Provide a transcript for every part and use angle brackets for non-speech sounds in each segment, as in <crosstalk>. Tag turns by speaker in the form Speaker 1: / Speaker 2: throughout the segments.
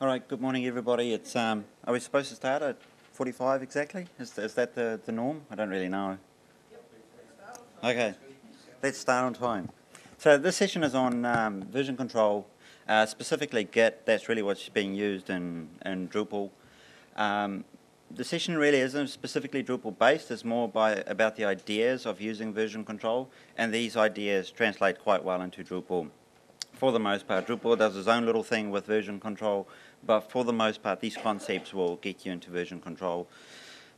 Speaker 1: All right, good morning, everybody. It's um, are we supposed to start at 45 exactly? Is, is that the, the norm? I don't really know. Okay, let's start on time. So this session is on um, version control, uh, specifically Git. That's really what's being used in, in Drupal. Um, the session really isn't specifically Drupal based, it's more by, about the ideas of using version control, and these ideas translate quite well into Drupal. For the most part, Drupal does its own little thing with version control, but for the most part, these concepts will get you into version control.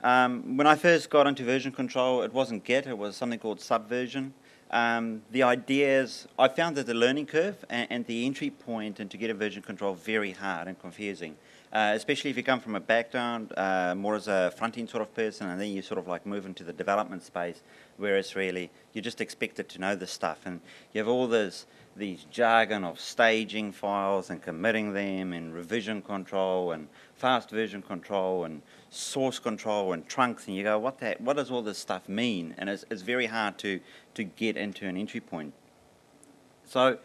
Speaker 1: Um, when I first got into version control, it wasn't Git, it was something called Subversion. Um, the ideas, I found that the learning curve and, and, the entry point into Git a version control very hard and confusing. Uh, especially if you come from a background uh, more as a front-end sort of person and then you sort of like move into the development space where it's really, you're just expected to know this stuff and you have all this these jargon of staging files and committing them and revision control and fast version control and source control and trunks and you go what that what does all this stuff mean? And it's, it's very hard to to get into an entry point. So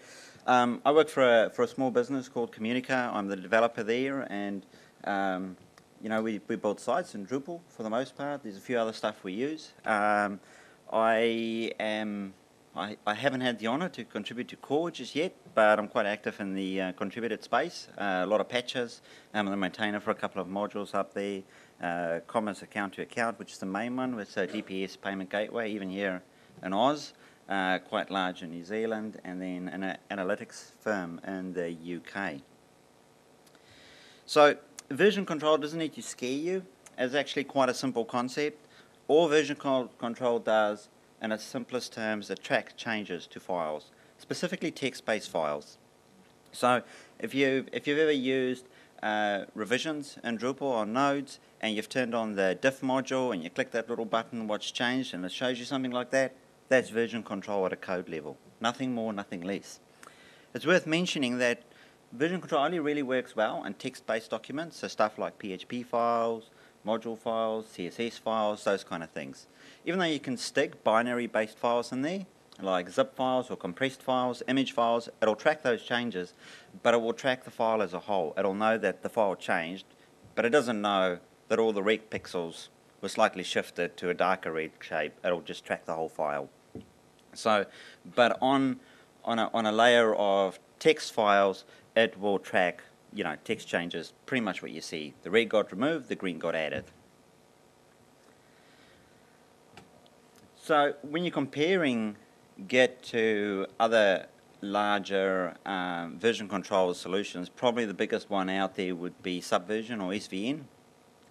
Speaker 1: um, I work for a, for a small business called Communica. I'm the developer there and um, you know we, we build sites in Drupal for the most part. There's a few other stuff we use. Um, I am I, I haven't had the honour to contribute to core just yet, but I'm quite active in the uh, contributed space. Uh, a lot of patches. I'm the maintainer for a couple of modules up there. Uh, Commerce account to account, which is the main one with a DPS payment gateway, even here in Oz, uh, quite large in New Zealand, and then an analytics firm in the UK. So version control doesn't need to scare you. It's actually quite a simple concept. All version control does in its simplest terms, it tracks changes to files, specifically text-based files. So if, you, if you've ever used uh, revisions in Drupal or nodes and you've turned on the diff module and you click that little button, what's changed, and it shows you something like that, that's version control at a code level. Nothing more, nothing less. It's worth mentioning that version control only really works well in text-based documents, so stuff like PHP files, module files, CSS files, those kind of things. Even though you can stick binary-based files in there, like zip files or compressed files, image files, it'll track those changes, but it will track the file as a whole. It'll know that the file changed, but it doesn't know that all the rect pixels were slightly shifted to a darker red shape. It'll just track the whole file. So, but on, on, a, on a layer of text files, it will track you know, text changes, pretty much what you see. The red got removed, the green got added. So when you're comparing Git to other larger um, version control solutions, probably the biggest one out there would be Subversion or SVN.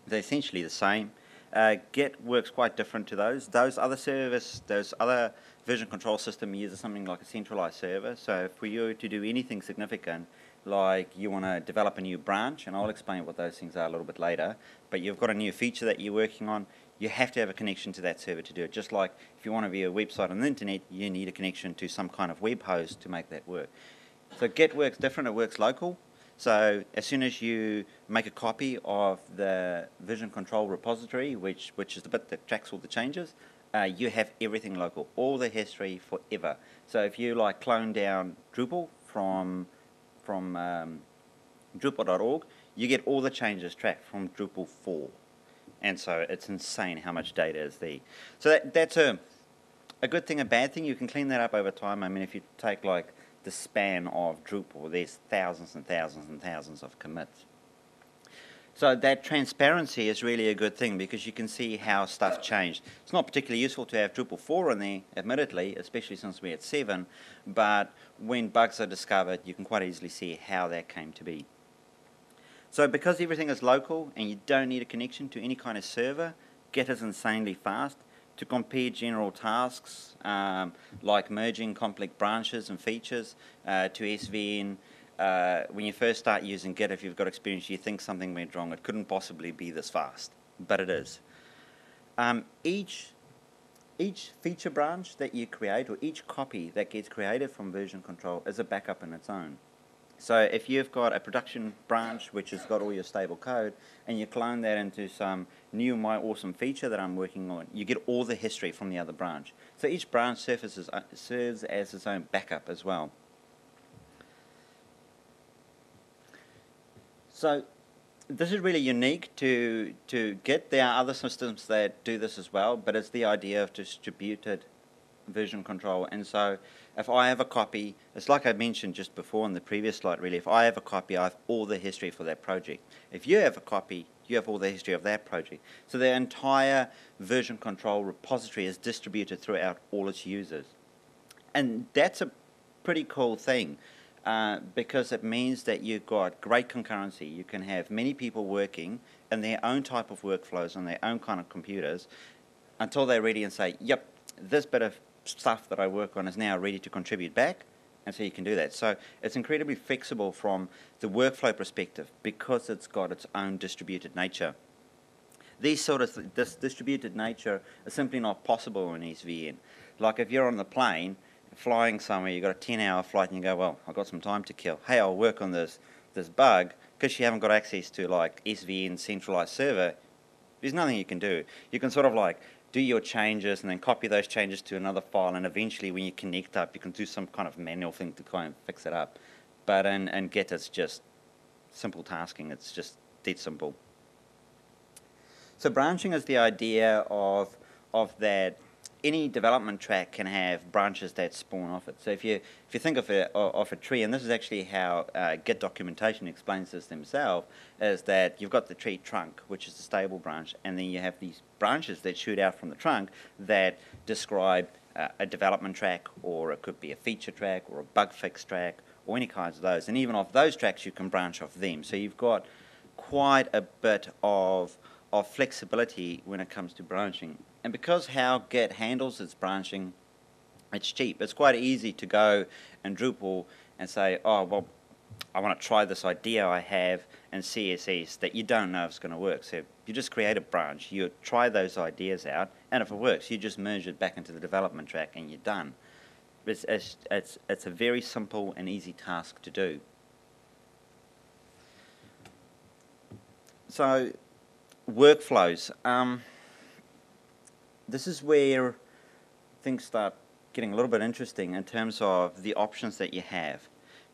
Speaker 1: They're essentially the same. Uh, Git works quite different to those. Those other service, those other version control system uses something like a centralized server. So for you to do anything significant, like you want to develop a new branch, and I'll explain what those things are a little bit later, but you've got a new feature that you're working on, you have to have a connection to that server to do it. Just like if you want to view a website on the internet, you need a connection to some kind of web host to make that work. So Git works different, it works local. So as soon as you make a copy of the version control repository, which, which is the bit that tracks all the changes, uh, you have everything local, all the history forever. So if you like clone down Drupal from from um, Drupal.org, you get all the changes tracked from Drupal 4. And so it's insane how much data is there. So that, that's a, a good thing, a bad thing. You can clean that up over time. I mean, if you take like the span of Drupal, there's thousands and thousands and thousands of commits. So that transparency is really a good thing because you can see how stuff changed. It's not particularly useful to have Drupal 4 in there, admittedly, especially since we're at 7, but when bugs are discovered, you can quite easily see how that came to be. So because everything is local and you don't need a connection to any kind of server, Git is insanely fast. To compare general tasks um, like merging complex branches and features uh, to SVN, uh, when you first start using Git, if you've got experience, you think something went wrong. It couldn't possibly be this fast, but it is. Um, each, each feature branch that you create, or each copy that gets created from version control, is a backup in its own. So if you've got a production branch which has got all your stable code, and you clone that into some new my awesome feature that I'm working on, you get all the history from the other branch. So each branch surfaces, uh, serves as its own backup as well. So this is really unique to to Git. There are other systems that do this as well, but it's the idea of distributed version control. And so if I have a copy, it's like I mentioned just before in the previous slide really, if I have a copy, I have all the history for that project. If you have a copy, you have all the history of that project. So the entire version control repository is distributed throughout all its users. And that's a pretty cool thing. Uh, because it means that you've got great concurrency. You can have many people working in their own type of workflows on their own kind of computers until they're ready and say, yep, this bit of stuff that I work on is now ready to contribute back. And so you can do that. So it's incredibly flexible from the workflow perspective because it's got its own distributed nature. These sort of th this distributed nature is simply not possible in SVN. Like if you're on the plane flying somewhere, you've got a 10 hour flight and you go, well, I've got some time to kill. Hey, I'll work on this, this bug. Because you haven't got access to like SVN centralized server, there's nothing you can do. You can sort of like do your changes and then copy those changes to another file and eventually when you connect up, you can do some kind of manual thing to kind of fix it up. But in, in Git, it's just simple tasking. It's just dead simple. So branching is the idea of, of that any development track can have branches that spawn off it. So if you if you think of a of a tree, and this is actually how uh, Git documentation explains this themselves, is that you've got the tree trunk, which is the stable branch, and then you have these branches that shoot out from the trunk that describe uh, a development track, or it could be a feature track, or a bug fix track, or any kinds of those. And even off those tracks, you can branch off them. So you've got quite a bit of of flexibility when it comes to branching. And because how Git handles its branching, it's cheap. It's quite easy to go in Drupal and say, oh, well, I want to try this idea I have in CSS that you don't know if it's going to work. So you just create a branch, you try those ideas out, and if it works, you just merge it back into the development track and you're done. It's, it's, it's, it's a very simple and easy task to do. So workflows. Um, this is where things start getting a little bit interesting in terms of the options that you have.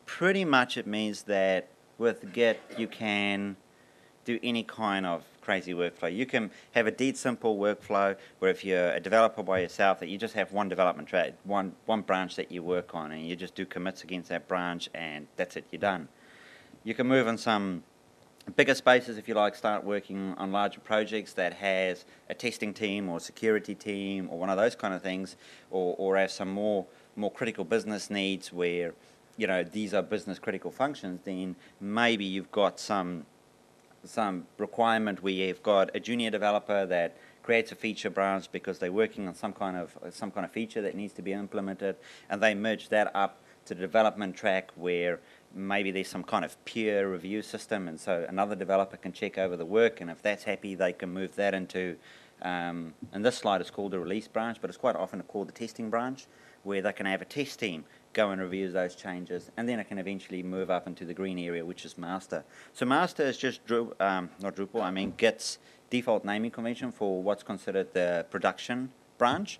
Speaker 1: Pretty much it means that with Git you can do any kind of crazy workflow. You can have a dead simple workflow where if you're a developer by yourself that you just have one development track, one, one branch that you work on and you just do commits against that branch and that's it, you're done. You can move on some bigger spaces, if you like, start working on larger projects that has a testing team or security team or one of those kind of things, or, or have some more more critical business needs where you know these are business critical functions, then maybe you've got some some requirement where you've got a junior developer that creates a feature branch because they're working on some kind of some kind of feature that needs to be implemented, and they merge that up to the development track where maybe there's some kind of peer review system and so another developer can check over the work and if that's happy they can move that into um, and this slide is called the release branch but it's quite often called the testing branch where they can have a test team go and review those changes and then it can eventually move up into the green area which is master. So master is just um, not Drupal I mean Git's default naming convention for what's considered the production branch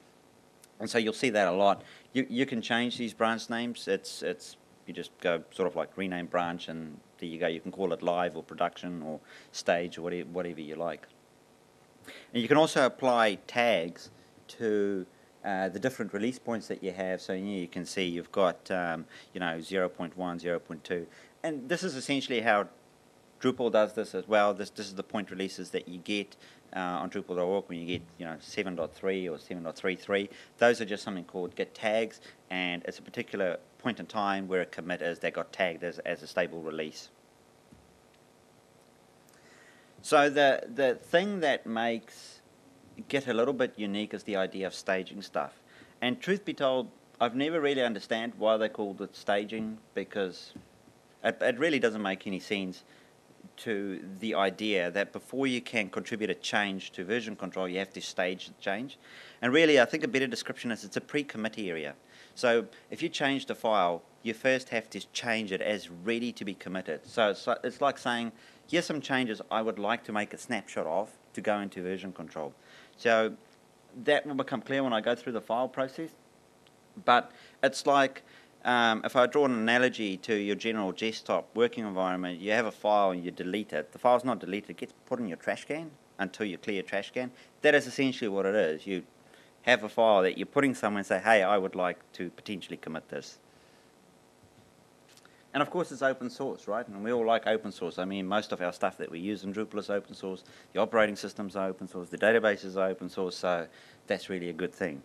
Speaker 1: and so you'll see that a lot. You, you can change these branch names. It's it's you just go sort of like rename branch and there you go. You can call it live or production or stage or whatever, whatever you like. And you can also apply tags to uh, the different release points that you have. So you can see you've got um, you know 0.1, 0.2, and this is essentially how Drupal does this as well. This this is the point releases that you get uh, on Drupal.org when you get you know 7.3 or 7.33. Those are just something called git tags, and it's a particular point in time where a commit is that got tagged as, as a stable release. So the, the thing that makes Git a little bit unique is the idea of staging stuff. And truth be told, I've never really understand why they called it staging because it, it really doesn't make any sense to the idea that before you can contribute a change to version control, you have to stage the change. And really, I think a better description is it's a pre-commit area. So if you change the file, you first have to change it as ready to be committed. So it's like, it's like saying, here's some changes I would like to make a snapshot of to go into version control. So that will become clear when I go through the file process. But it's like um, if I draw an analogy to your general desktop working environment, you have a file and you delete it. The file's not deleted, it gets put in your trash can until you clear trash can. That is essentially what it is. You have a file that you're putting somewhere and say, hey, I would like to potentially commit this. And of course, it's open source, right? And we all like open source. I mean, most of our stuff that we use in Drupal is open source. The operating systems are open source. The databases are open source. So that's really a good thing.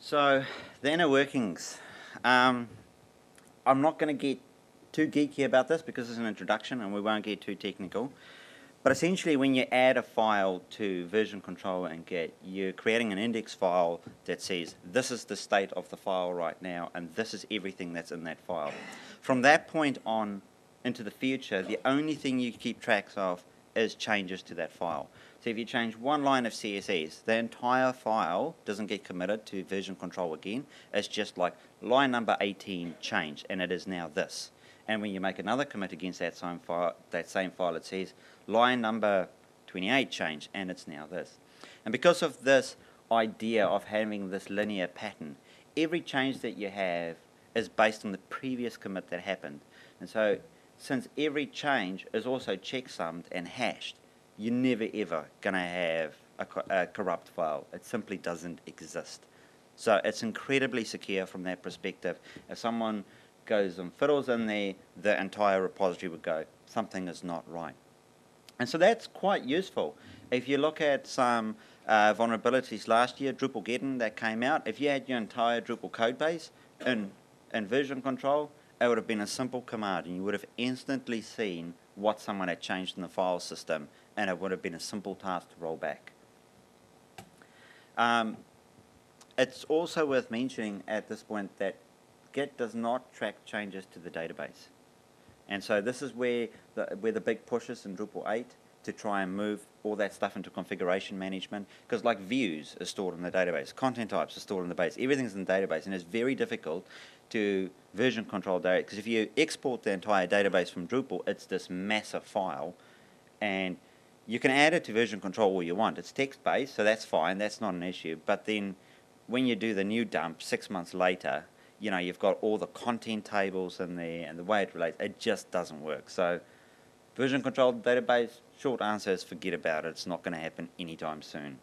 Speaker 1: So the inner workings. Um, I'm not going to get too geeky about this because it's an introduction and we won't get too technical. But essentially, when you add a file to version control and Git, you're creating an index file that says this is the state of the file right now, and this is everything that's in that file. From that point on into the future, the only thing you keep tracks of is changes to that file. So if you change one line of CSS, the entire file doesn't get committed to version control again. It's just like line number 18 changed, and it is now this. And when you make another commit against that same file, that same file, it says line number 28 changed, and it's now this. And because of this idea of having this linear pattern, every change that you have is based on the previous commit that happened. And so, since every change is also checksummed and hashed, you're never ever going to have a, a, corrupt file. It simply doesn't exist. So it's incredibly secure from that perspective. If someone goes and fiddles in there, the entire repository would go, something is not right. And so that's quite useful. If you look at some uh, vulnerabilities last year, Drupal that came out, if you had your entire Drupal code base in, in version control, it would have been a simple command and you would have instantly seen what someone had changed in the file system and it would have been a simple task to roll back. Um, it's also worth mentioning at this point that Git does not track changes to the database. And so this is where the, where the big push is in Drupal 8 to try and move all that stuff into configuration management because like views are stored in the database, content types are stored in the base, everything's in the database and it's very difficult to version control data because if you export the entire database from Drupal, it's this massive file and you can add it to version control all you want. It's text based, so that's fine, that's not an issue. But then when you do the new dump six months later, you know, you've got all the content tables in there and the way it relates, it just doesn't work. So version control database, short answer is forget about it. It's not going to happen anytime soon.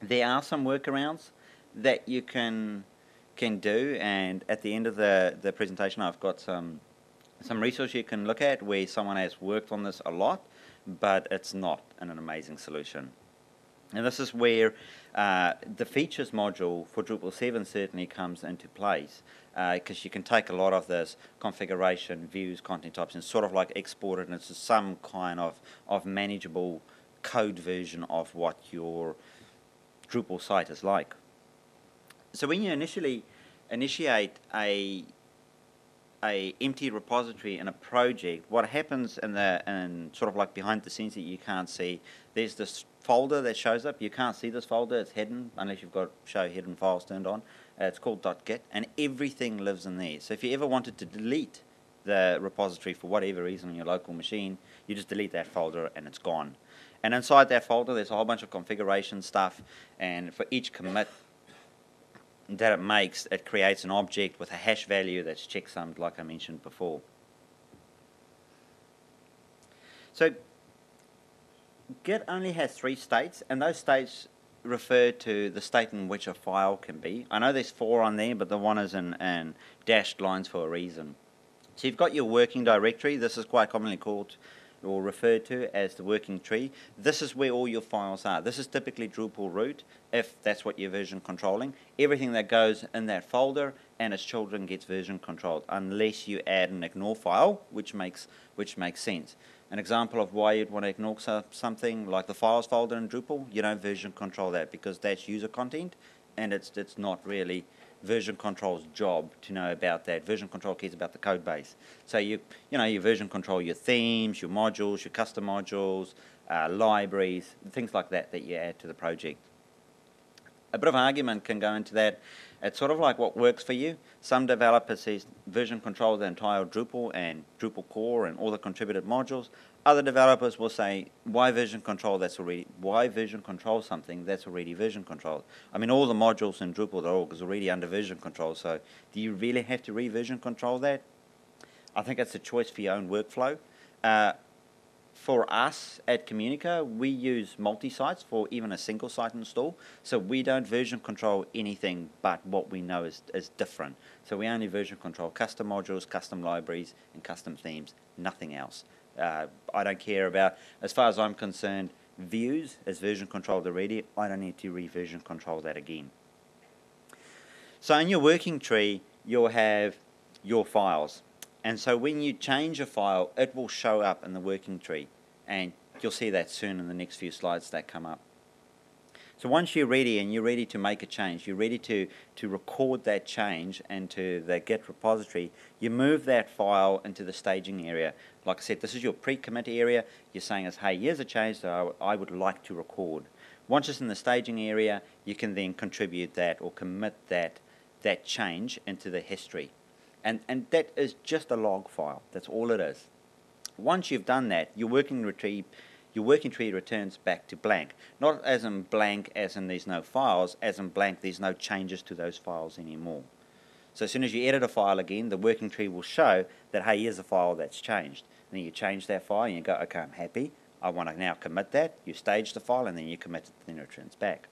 Speaker 1: There are some workarounds that you can can do and at the end of the, the presentation I've got some some resource you can look at where someone has worked on this a lot but it's not an amazing solution. And this is where uh, the features module for Drupal 7 certainly comes into place because uh, you can take a lot of this configuration, views, content types and sort of like export it into some kind of, of manageable code version of what your Drupal site is like. So when you initially initiate a a empty repository in a project, what happens in the in sort of like behind the scenes that you can't see, there's this folder that shows up. You can't see this folder; it's hidden unless you've got show hidden files turned on. Uh, it's called .git, and everything lives in there. So if you ever wanted to delete the repository for whatever reason on your local machine, you just delete that folder and it's gone. And inside that folder, there's a whole bunch of configuration stuff, and for each commit that it makes, it creates an object with a hash value that's checksummed like I mentioned before. So Git only has three states, and those states refer to the state in which a file can be. I know there's four on there, but the one is in, in dashed lines for a reason. So you've got your working directory. This is quite commonly called or referred to as the working tree. This is where all your files are. This is typically Drupal root, if that's what you're version controlling. Everything that goes in that folder and its children gets version controlled, unless you add an ignore file, which makes which makes sense. An example of why you'd want to ignore something like the files folder in Drupal, you don't version control that because that's user content, and it's it's not really version control's job to know about that. Version control cares about the code base. So you, you know, you version control your themes, your modules, your custom modules, uh, libraries, things like that that you add to the project. a bit of argument can go into that. It's sort of like what works for you. Some developers say version control the entire Drupal and Drupal core and all the contributed modules. Other developers will say, why version control that's already, why version control something that's already version controlled? I mean, all the modules in Drupal.org is already under version control, so do you really have to reversion control that? I think it's a choice for your own workflow. Uh, for us at Communica, we use multi-sites for even a single site install. So we don't version control anything but what we know is, is different. So we only version control custom modules, custom libraries, and custom themes, nothing else. Uh, I don't care about, as far as I'm concerned, views as version controlled already. I don't need to reversion control that again. So in your working tree, you'll have your files. And so when you change a file, it will show up in the working tree. And you'll see that soon in the next few slides that come up. So once you're ready and you're ready to make a change, you're ready to, to record that change into the Git repository, you move that file into the staging area. Like I said, this is your pre-commit area. You're saying, is, hey, here's a change that I would like to record. Once it's in the staging area, you can then contribute that or commit that, that change into the history. And, and that is just a log file. That's all it is. Once you've done that, your working retrieve, your working tree returns back to blank. Not as in blank as in there's no files, as in blank there's no changes to those files anymore. So as soon as you edit a file again, the working tree will show that, hey, here's a file that's changed. And then you change that file and you go, okay, I'm happy. I want to now commit that. You stage the file and then you commit it, then it returns back.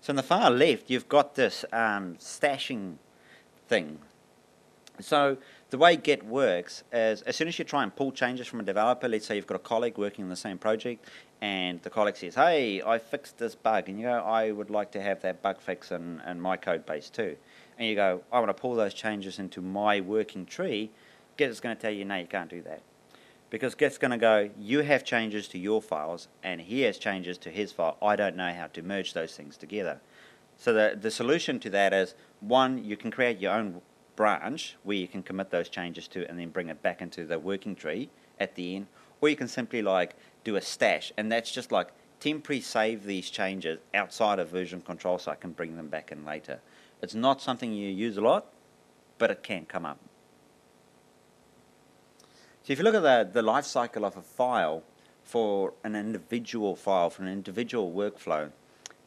Speaker 1: So on the far left, you've got this um, stashing thing so the way Git works is as soon as you try and pull changes from a developer, let's say you've got a colleague working on the same project, and the colleague says, hey, I fixed this bug, and you go, I would like to have that bug fix in, in my code base too. And you go, I want to pull those changes into my working tree, Git is going to tell you, no, you can't do that. Because Git's going to go, you have changes to your files, and he has changes to his file. I don't know how to merge those things together. So the, the solution to that is, one, you can create your own branch where you can commit those changes to and then bring it back into the working tree at the end or you can simply like do a stash and that's just like temporary save these changes outside of version control so I can bring them back in later. It's not something you use a lot but it can come up. So if you look at the, the life cycle of a file for an individual file, for an individual workflow,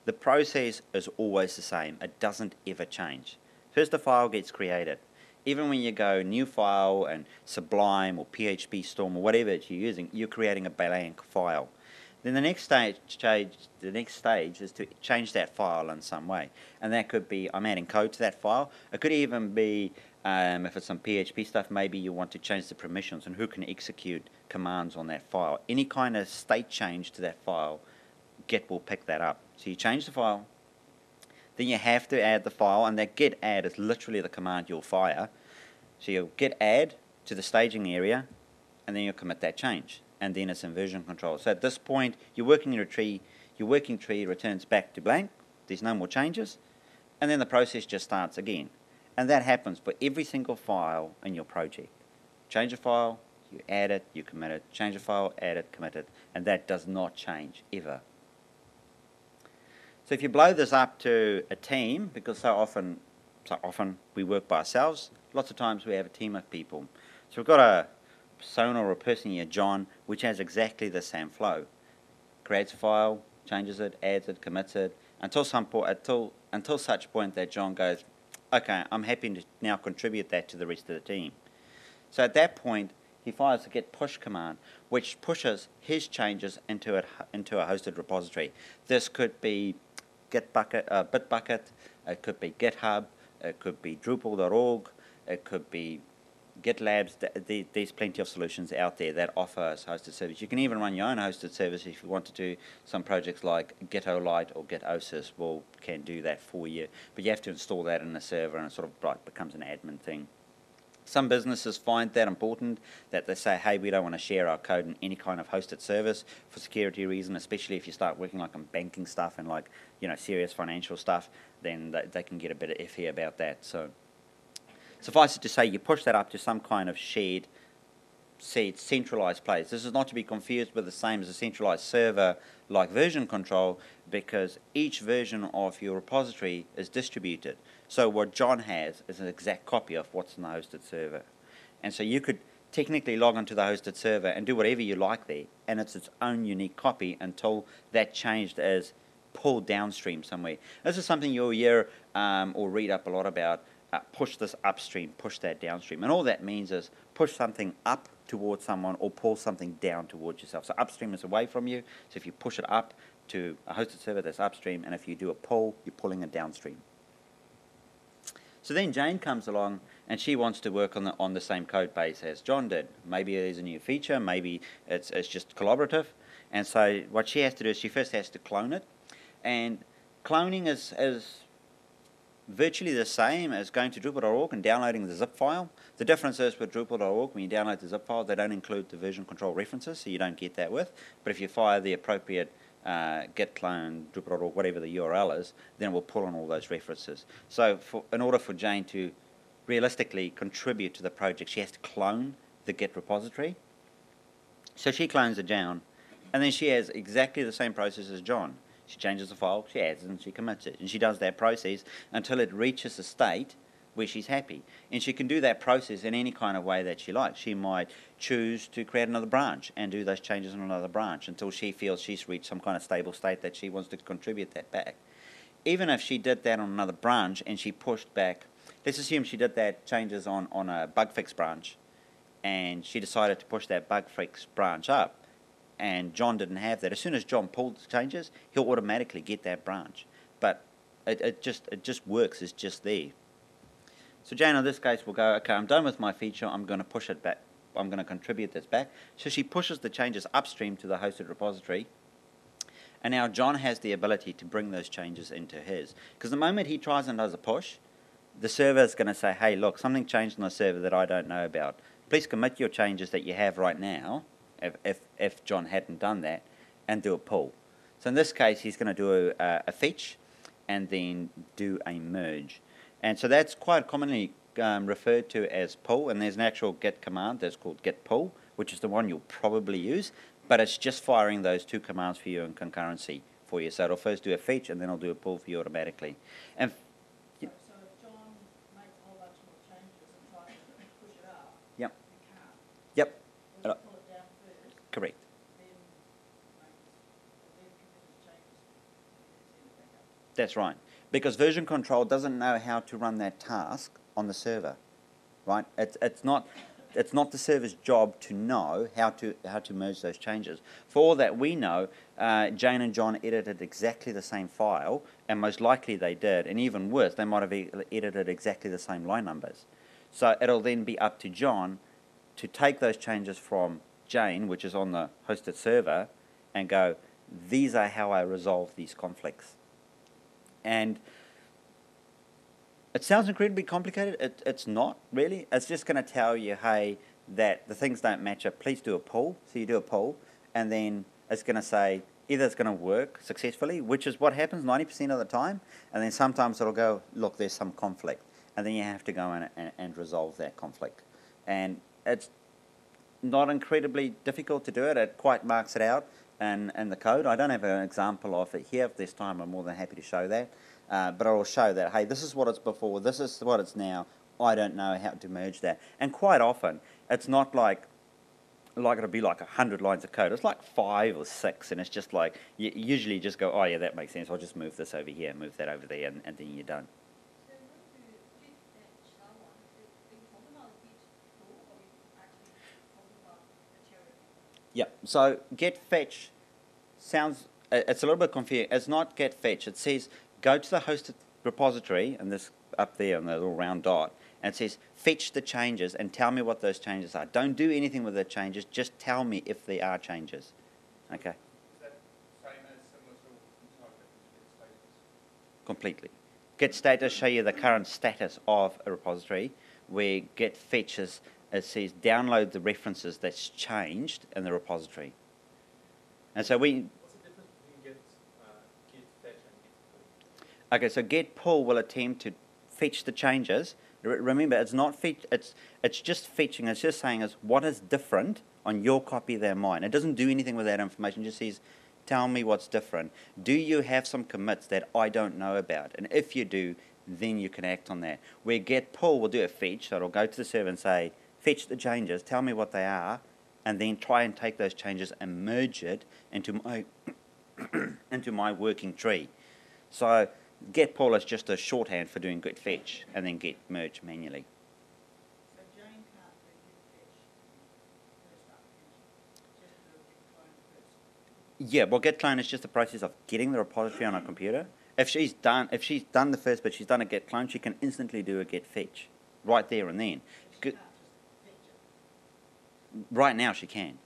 Speaker 1: the process is always the same. It doesn't ever change. First the file gets created. Even when you go new file and Sublime or PHP Storm or whatever you're using, you're creating a blank file. Then the next stage, the next stage is to change that file in some way, and that could be I'm adding code to that file. It could even be um, if it's some PHP stuff, maybe you want to change the permissions and who can execute commands on that file. Any kind of state change to that file, Git will pick that up. So you change the file, then you have to add the file, and that git add is literally the command you'll fire. So you'll git add to the staging area, and then you'll commit that change, and then it's in version control. So at this point, your working in a tree, your working tree returns back to blank. There's no more changes, and then the process just starts again. And that happens for every single file in your project. Change a file, you add it, you commit it. Change a file, add it, commit it, and that does not change ever. So if you blow this up to a team, because so often, so often we work by ourselves, lots of times we have a team of people. So we've got a persona or a person here, John, which has exactly the same flow. Creates a file, changes it, adds it, commits it, until some point, until until such point that John goes, okay, I'm happy to now contribute that to the rest of the team. So at that point, he fires a git push command, which pushes his changes into a, into a hosted repository. This could be Gitbucket, uh, Bitbucket, it could be GitHub, it could be Drupal.org, it could be GitLabs. There's plenty of solutions out there that offer hosted service. You can even run your own hosted service if you want to do some projects like Gitolite or Gitosis will can do that for you. But you have to install that in the server and it sort of like becomes an admin thing. Some businesses find that important that they say, hey, we don't want to share our code in any kind of hosted service for security reasons, especially if you start working like on banking stuff and like, you know, serious financial stuff, then they, they can get a bit of iffy about that. So suffice it to say, you push that up to some kind of shared said centralized place. This is not to be confused with the same as a centralized server like version control because each version of your repository is distributed. So what John has is an exact copy of what's in the hosted server. And so you could technically log onto the hosted server and do whatever you like there, and it's its own unique copy until that changed as pulled downstream somewhere. This is something you'll hear um, or read up a lot about. Uh, push this upstream, push that downstream. And all that means is push something up towards someone or pull something down towards yourself. So upstream is away from you. So if you push it up to a hosted server, that's upstream. And if you do a pull, you're pulling it downstream. So then Jane comes along and she wants to work on the on the same code base as John did. Maybe there's a new feature, maybe it's it's just collaborative. And so what she has to do is she first has to clone it. And cloning is is virtually the same as going to Drupal.org and downloading the zip file. The difference is with Drupal.org, when you download the zip file, they don't include the version control references, so you don't get that with. But if you fire the appropriate uh, git clone Drupal.org, whatever the URL is, then it will pull on all those references. So for, in order for Jane to realistically contribute to the project, she has to clone the Git repository. So she clones it down, and then she has exactly the same process as John. She changes the file, she adds and she commits it. And she does that process until it reaches a state where she's happy. And she can do that process in any kind of way that she likes. She might choose to create another branch and do those changes in another branch until she feels she's reached some kind of stable state that she wants to contribute that back. Even if she did that on another branch and she pushed back, let's assume she did that changes on, on a bug fix branch and she decided to push that bug fix branch up and John didn't have that. As soon as John pulled the changes, he'll automatically get that branch. But it, it just it just works, it's just there. So Jane, in this case, will go, okay, I'm done with my feature, I'm going to push it back. I'm going to contribute this back. So she pushes the changes upstream to the hosted repository. And now John has the ability to bring those changes into his. Because the moment he tries and does a push, the server is going to say, hey, look, something changed on the server that I don't know about. Please commit your changes that you have right now, if, if, if John hadn't done that, and do a pull. So in this case, he's going to do a, a fetch and then do a merge. And so that's quite commonly um, referred to as pull, and there's an actual git command that's called git pull, which is the one you'll probably use, but it's just firing those two commands for you in concurrency for you. So it'll first do a fetch, and then it'll do a pull for you automatically. And
Speaker 2: So, so if John makes a whole bunch more changes and tries to push it up,
Speaker 1: Yep. Yep,
Speaker 2: When you pull it down first,
Speaker 1: correct.
Speaker 2: then makes, then commits changes, and then send it back up.
Speaker 1: That's right. Because version control doesn't know how to run that task on the server, right? It's, it's, not, it's not the server's job to know how to, how to merge those changes. For all that we know, uh, Jane and John edited exactly the same file, and most likely they did, and even worse, they might have edited exactly the same line numbers. So it'll then be up to John to take those changes from Jane, which is on the hosted server, and go, these are how I resolve these conflicts. And it sounds incredibly complicated. It, it's not really. It's just going to tell you, hey, that the things don't match up. Please do a pull. So you do a pull, and then it's going to say either it's going to work successfully, which is what happens 90% of the time, and then sometimes it'll go, look, there's some conflict, and then you have to go in and, and resolve that conflict. And it's not incredibly difficult to do it. It quite marks it out in, in the code. I don't have an example of it here. If there's time, I'm more than happy to show that. Uh, but I'll show that, hey, this is what it's before, this is what it's now. I don't know how to merge that. And quite often, it's not like like it'll be like a hundred lines of code. It's like five or six, and it's just like you usually just go, oh yeah, that makes sense. I'll just move this over here, move that over there, and, and then you're done.
Speaker 3: So when you git fetch that one, are you talking about git pull or are you actually talking about material?
Speaker 1: Yep. So git fetch sounds uh, it's a little bit confusing. It's not git fetch. It says go to the hosted repository, and this up there on the little round dot, and it says fetch the changes and tell me what those changes are. Don't do anything with the changes. Just tell me if there are changes. Okay.
Speaker 4: Is that same as similar to inside the status?
Speaker 1: completely. Git status show you the current status of a repository, where get fetches it says download the references that's changed in the repository. And so we
Speaker 4: What's the difference between get, uh, fetch git pull?
Speaker 1: okay, so git pull will attempt to fetch the changes Re- remember, it's not feat- It's it's just fetching. It's just saying is what is different on your copy than mine. It doesn't do anything with that information. It just says, tell me what's different. Do you have some commits that I don't know about? And if you do, then you can act on that. Where git pull will do a fetch, so it'll go to the server and say, fetch the changes, tell me what they are, and then try and take those changes and merge it into my <coughs> into my working tree. So git pull is just a shorthand for doing git fetch and then git merge manually.
Speaker 2: So Jane can't do git fetch first up, can she? Just do a git clone first.
Speaker 1: Yeah, well, git clone is just the process of getting the repository on a computer. If she's done, if she's done the first bit, she's done a git clone, she can instantly do a git fetch, right there and then Good.
Speaker 2: can't just fetch it.
Speaker 1: Right now, she can.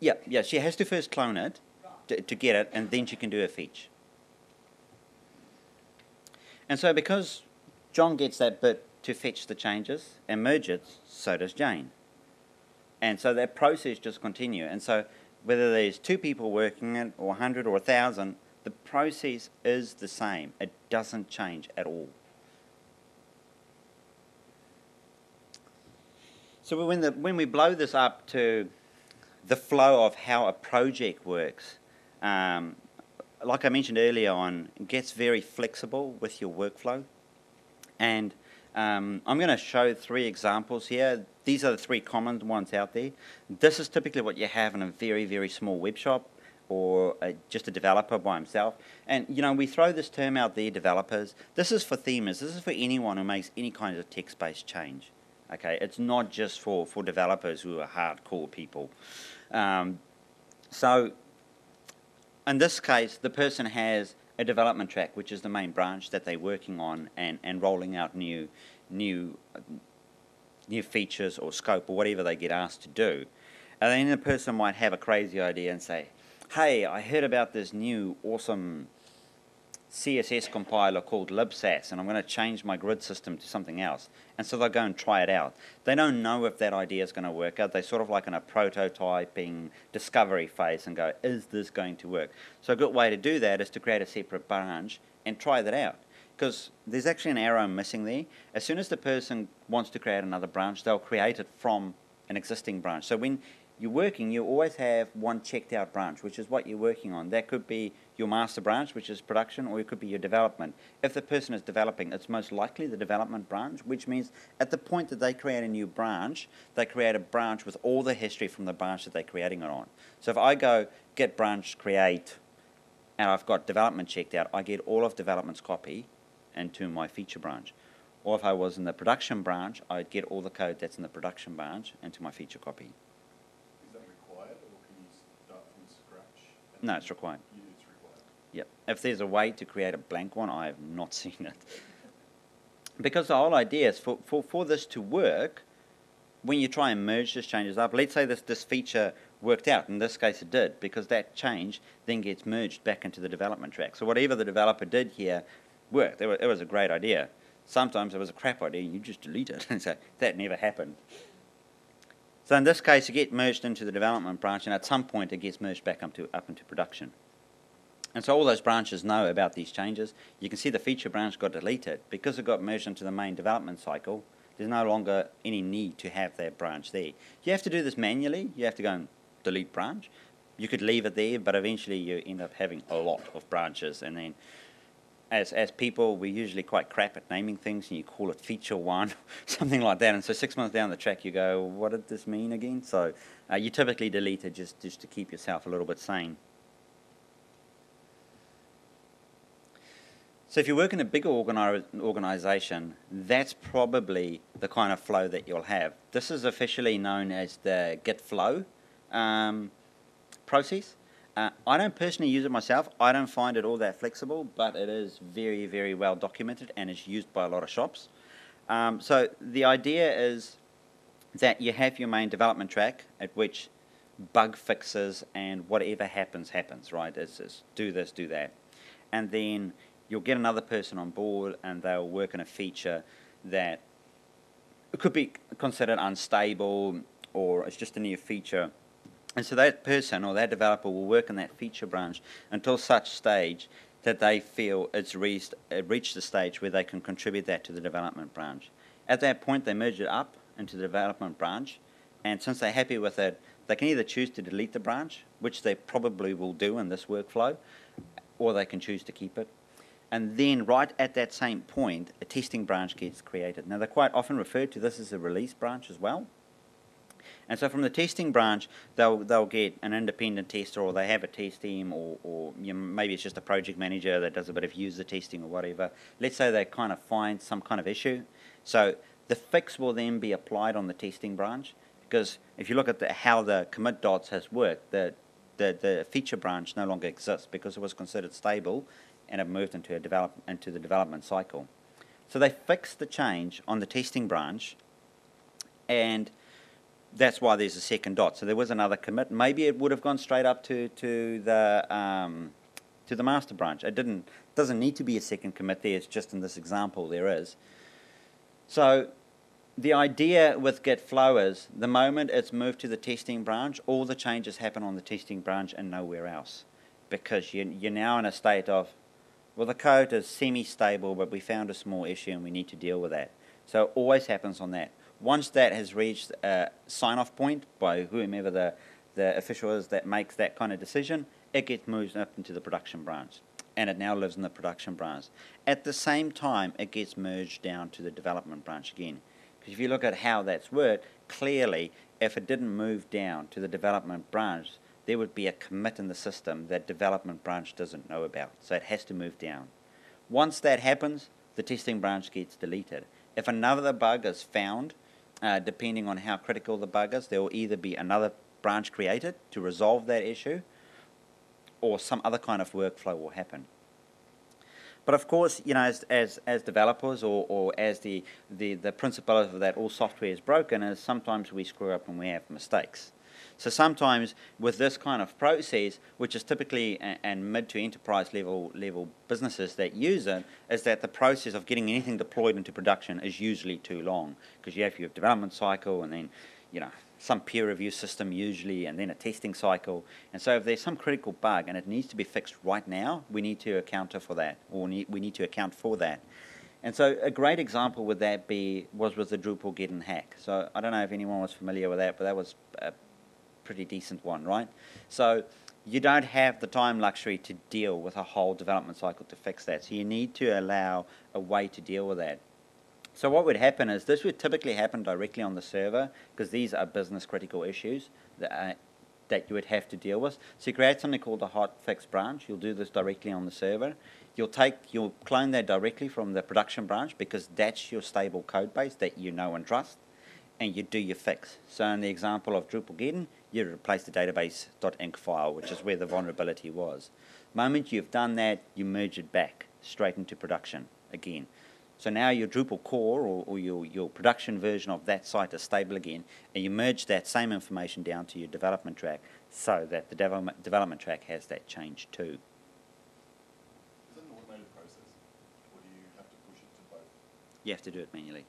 Speaker 2: Yeah,
Speaker 1: yeah, she has to first clone it to, to get it, and then she can do a fetch. And so, because John gets that bit to fetch the changes and merge it, so does Jane. And so that process just continues. And so, whether there's two people working it, or 100 or 1,000, the process is the same. It doesn't change at all. So when, the, when we blow this up to the flow of how a project works, um, like I mentioned earlier on, it gets very flexible with your workflow. And um, I'm going to show three examples here. These are the three common ones out there. This is typically what you have in a very, very small web shop or a, just a developer by himself. And, you know, we throw this term out there, developers. This is for themers. This is for anyone who makes any kind of text-based change. Okay, it's not just for, for developers who are hardcore people. Um, so, in this case, the person has a development track, which is the main branch that they're working on and, and rolling out new, new, new features or scope or whatever they get asked to do. And then the person might have a crazy idea and say, hey, I heard about this new awesome CSS compiler called libsass, and I'm going to change my grid system to something else. And so they'll go and try it out. They don't know if that idea is going to work out. They're sort of like in a prototyping discovery phase and go, is this going to work? So a good way to do that is to create a separate branch and try that out. Because there's actually an arrow missing there. As soon as the person wants to create another branch, they'll create it from an existing branch. So when you're working, you always have one checked out branch, which is what you're working on. That could be your master branch, which is production, or it could be your development. If the person is developing, it's most likely the development branch, which means at the point that they create a new branch, they create a branch with all the history from the branch that they're creating it on. So if I go get branch create, and I've got development checked out, I get all of development's copy into my feature branch. Or if I was in the production branch, I'd get all the code that's in the production branch into my feature copy.
Speaker 5: Is that required, or can you start from scratch?
Speaker 1: No, it's required.
Speaker 5: You.
Speaker 1: Yep. If there's a way to create a blank one, I have not <laughs> seen it. Because the whole idea is for, for, for this to work, when you try and merge these changes up, let's say this, this feature worked out, in this case it did, because that change then gets merged back into the development track. So whatever the developer did here worked. It was, it was a great idea. Sometimes it was a crap idea and you just delete it <laughs> and say, that never happened. So in this case, it gets merged into the development branch, and at some point, it gets merged back up, to, up into production. And so all those branches know about these changes. You can see the feature branch got deleted. Because it got merged into the main development cycle, there's no longer any need to have that branch there. You have to do this manually. You have to go and delete branch. You could leave it there, but eventually you end up having a lot of branches, and then as, as people, we're usually quite crap at naming things, and you call it feature one, <laughs> something like that. And so six months down the track, you go, what did this mean again? So uh, you typically delete it just, just to keep yourself a little bit sane. So if you work in a bigger organization, that's probably the kind of flow that you'll have. This is officially known as the Git flow um, process. Uh, I don't personally use it myself. I don't find it all that flexible, but it is very, very well documented and is used by a lot of shops. Um, so the idea is that you have your main development track at which bug fixes and whatever happens, happens, right? It's just do this, do that. And then you'll get another person on board and they'll work on a feature that could be considered unstable or it's just a new feature. And so that person or that developer will work in that feature branch until such stage that they feel it's reached, it reached the stage where they can contribute that to the development branch. At that point, they merge it up into the development branch, and since they're happy with it, they can either choose to delete the branch, which they probably will do in this workflow, or they can choose to keep it. And then, right at that same point, a testing branch gets created. Now, they're quite often referred to this as a release branch as well. And so from the testing branch, they'll they'll get an independent tester, or they have a test team, or, or you know, maybe it's just a project manager that does a bit of user testing or whatever. Let's say they kind of find some kind of issue, so the fix will then be applied on the testing branch. Because if you look at the, how the commit dots has worked, the, the the feature branch no longer exists because it was considered stable, and have moved into a develop into the development cycle. So they fixed the change on the testing branch, and that's why there's a second dot. So there was another commit. Maybe it would have gone straight up to to the um, to the master branch. It didn't. Doesn't need to be a second commit there. It's just in this example there is. So the idea with Git flow is the moment it's moved to the testing branch, all the changes happen on the testing branch and nowhere else, because you, you're now in a state of, well, the code is semi-stable, but we found a small issue and we need to deal with that. So it always happens on that. Once that has reached a sign-off point by whomever the, the official is that makes that kind of decision, it gets moved up into the production branch. And it now lives in the production branch. At the same time, it gets merged down to the development branch again. Because if you look at how that's worked, clearly, if it didn't move down to the development branch, there would be a commit in the system that development branch doesn't know about. So it has to move down. Once that happens, the testing branch gets deleted. If another bug is found, uh, depending on how critical the bug is, there will either be another branch created to resolve that issue, or some other kind of workflow will happen. But of course, you know, as, as, as developers or, or as the, the, the principle of that all software is broken is sometimes we screw up and we have mistakes. So sometimes with this kind of process, which is typically and mid to enterprise level level businesses that use it, is that the process of getting anything deployed into production is usually too long because you have your development cycle and then, you know, some peer review system usually, and then a testing cycle. And so if there's some critical bug and it needs to be fixed right now, we need to account for that, or we need to account for that. And so a great example would that be was with the Drupalgeddon hack. So I don't know if anyone was familiar with that, but that was a pretty decent one, right? So you don't have the time luxury to deal with a whole development cycle to fix that. So you need to allow a way to deal with that. So what would happen is this would typically happen directly on the server because these are business critical issues that, uh, that you would have to deal with. So you create something called a hot fix branch. You'll do this directly on the server. You'll take, you'll clone that directly from the production branch because that's your stable code base that you know and trust, and you do your fix. So in the example of Drupalgeddon, you replace the database.inc file, which is where the vulnerability was. Moment you've done that, you merge it back straight into production again. So now your Drupal core or, or, your, your production version of that site is stable again, and you merge that same information down to your development track so that the development, development track has that change too.
Speaker 5: Is it an automated process, or do you have to push it to both?
Speaker 1: You have to do it manually.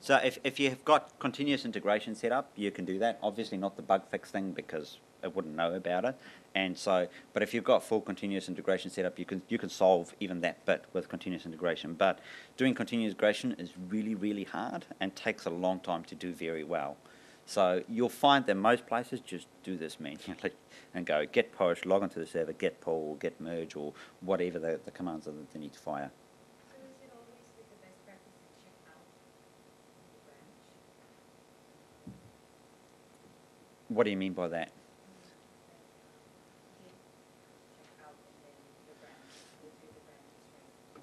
Speaker 1: So if, if you've got continuous integration set up, you can do that. Obviously not the bug fix thing because it wouldn't know about it. And so, but if you've got full continuous integration set up, you can you can solve even that bit with continuous integration. But doing continuous integration is really really hard and takes a long time to do very well. So you'll find that most places just do this manually <laughs> and go git push, log onto the server, git pull, git merge, or whatever the, the commands are that they need to fire.
Speaker 3: So is it always with the best practice to check out the branch?
Speaker 1: What do you mean by that?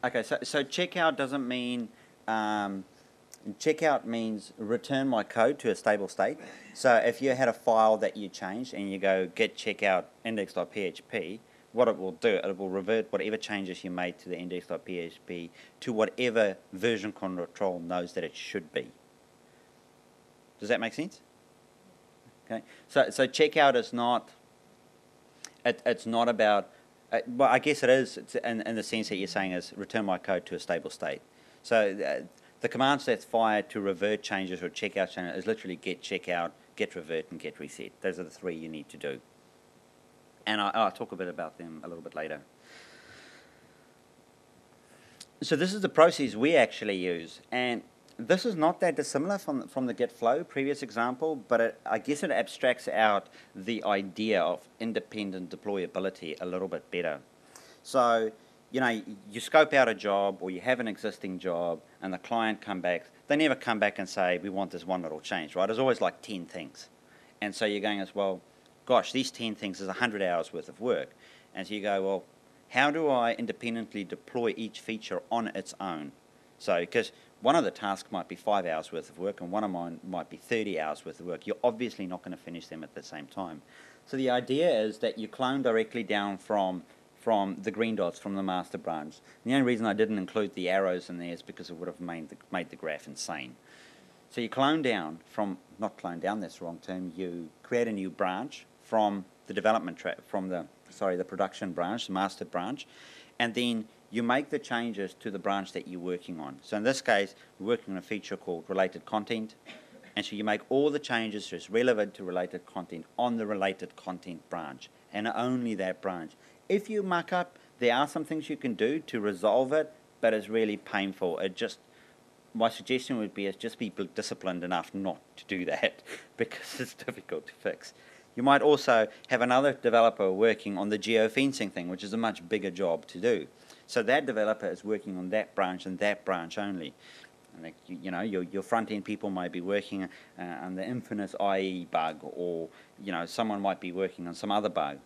Speaker 1: Okay, so, so checkout doesn't mean um, checkout means return my code to a stable state. So if you had a file that you changed and you go git checkout index.php, what it will do, it will revert whatever changes you made to the index.php to whatever version control knows that it should be. Does that make sense? Okay, so so checkout is not. It, it's not about. Uh, well, I guess it is it's in, in the sense that you're saying is return my code to a stable state. So uh, the commands that's fired to revert changes or checkout changes is literally git checkout, git revert, and git reset. Those are the three you need to do. And I, I'll talk a bit about them a little bit later. So this is the process we actually use, and this is not that dissimilar from from the Git flow previous example, but it, I guess it abstracts out the idea of independent deployability a little bit better. So, you know, you scope out a job or you have an existing job, and the client come back. They never come back and say we want this one little change, right? There's always like ten things, and so you're going as well. Gosh, these ten things is hundred hours worth of work, and so you go well how do I independently deploy each feature on its own? So, because one of the tasks might be five hours worth of work and one of mine might be 30 hours worth of work. You're obviously not going to finish them at the same time. So the idea is that you clone directly down from from the green dots from the master branch. And the only reason I didn't include the arrows in there is because it would have made the, made the graph insane. So you clone down from, not clone down, that's the wrong term, you create a new branch from the development track, from the sorry, the production branch, the master branch, and then you make the changes to the branch that you're working on. So in this case, we're working on a feature called related content, and so you make all the changes that's relevant to related content on the related content branch, and only that branch. If you muck up, there are some things you can do to resolve it, but it's really painful. It just my suggestion would be is just be disciplined enough not to do that <laughs> because it's difficult to fix. You might also have another developer working on the geofencing thing, which is a much bigger job to do. So that developer is working on that branch and that branch only. Like, you, you know, your, your front end people might be working uh, on the infamous IE bug, or you know, someone might be working on some other bug.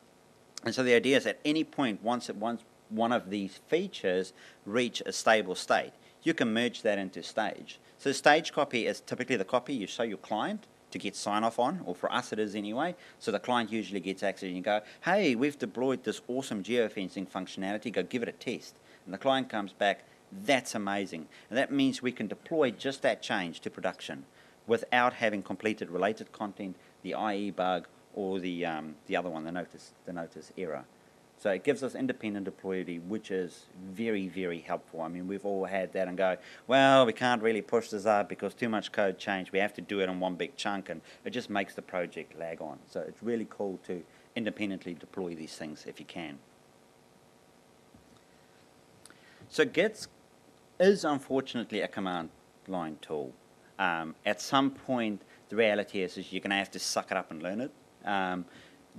Speaker 1: And so the idea is at any point, once it, once one of these features reach a stable state, you can merge that into stage. So stage copy is typically the copy you show your client, to get sign off on, or for us it is anyway. So the client usually gets access and you go, hey, we've deployed this awesome geofencing functionality, go give it a test. And the client comes back, that's amazing. And that means we can deploy just that change to production without having completed related content, the IE bug, or the, um, the other one, the notice, the notice error. So it gives us independent deployability, which is very, very helpful. I mean, we've all had that and go, well, we can't really push this up because too much code changed. We have to do it in one big chunk, and it just makes the project lag on. So it's really cool to independently deploy these things if you can. So Git is unfortunately a command line tool. Um, at some point, the reality is, is you're going to have to suck it up and learn it. Um,